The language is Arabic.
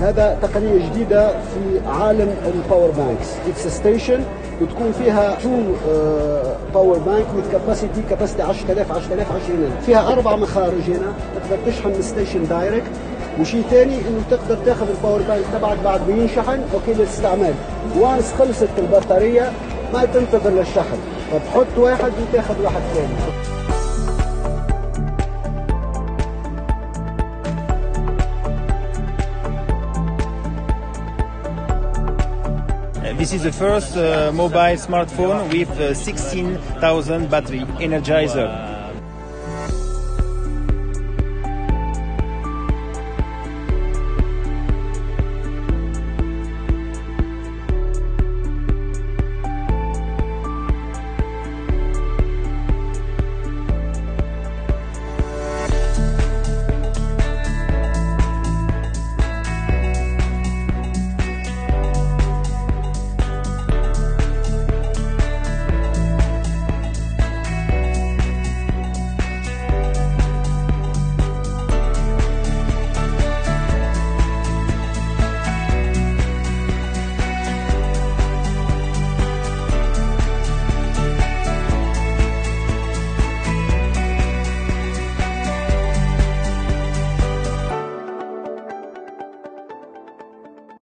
هذا تقنية جديدة في عالم ال power banks it's station وتكون فيها two power bank with capacity capacity 10000 10000 20000 فيها أربع مخارج هنا. تقدر تشحن من station direct وشيء ثاني إنه تقدر تاخذ ال power bank تبعك بعد ما ينشحن. okay للاستعمال. once خلصت البطارية ما تنتظر للشحن. فتحط واحد وتاخذ واحد ثاني. This is the first uh, mobile smartphone with uh, 16,000 battery energizer.